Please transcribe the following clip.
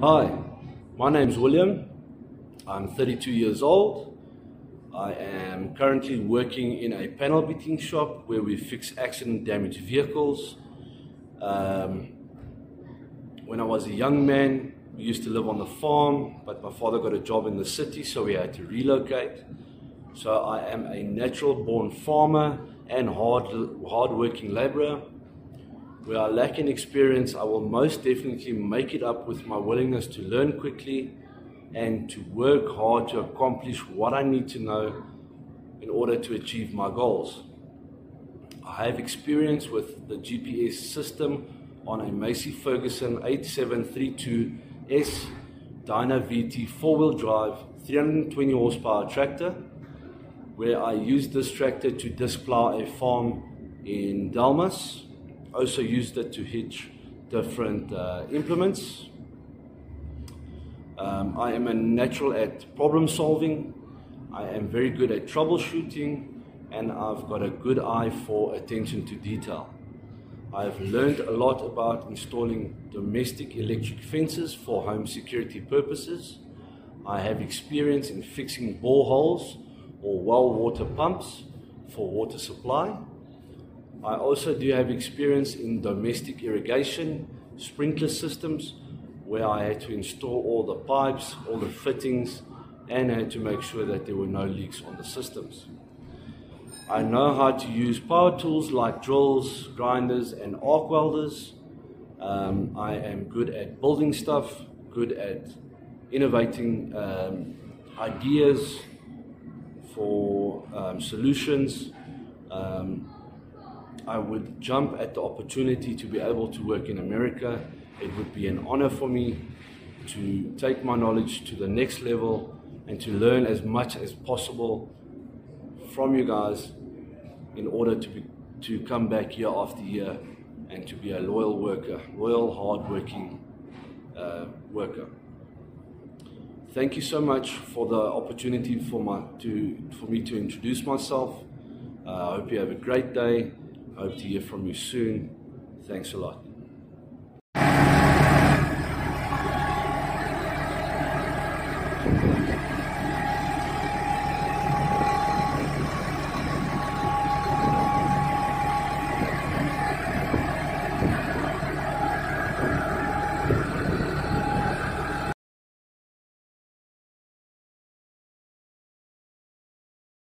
Hi, my name's William. I'm 32 years old. I am currently working in a panel beating shop where we fix accident damaged vehicles. Um, when I was a young man, we used to live on the farm, but my father got a job in the city, so we had to relocate. So I am a natural born farmer and hard, hard working laborer. Where I lack in experience, I will most definitely make it up with my willingness to learn quickly and to work hard to accomplish what I need to know in order to achieve my goals. I have experience with the GPS system on a Massey Ferguson 8732S Dyna VT four wheel drive 320 horsepower tractor, where I used this tractor to disc plow a farm in Delmas. Also used it to hitch different uh, implements um, I am a natural at problem solving. I am very good at troubleshooting, and I've got a good eye for attention to detail. I've learned a lot about installing domestic electric fences for home security purposes. I have experience in fixing boreholes or well water pumps for water supply. I also do have experience in domestic irrigation, sprinkler systems, where I had to install all the pipes, all the fittings, and I had to make sure that there were no leaks on the systems. I know how to use power tools like drills, grinders, and arc welders. Um, I am good at building stuff, good at innovating um, ideas for um, solutions. I would jump at the opportunity to be able to work in America it would be an honor for me to take my knowledge to the next level and to learn as much as possible from you guys in order to be, to come back year after year and to be a loyal worker, loyal, hard-working uh, worker. Thank you so much for the opportunity for my to for me to introduce myself. Uh, I hope you have a great day. Hope to hear from you soon. Thanks a lot.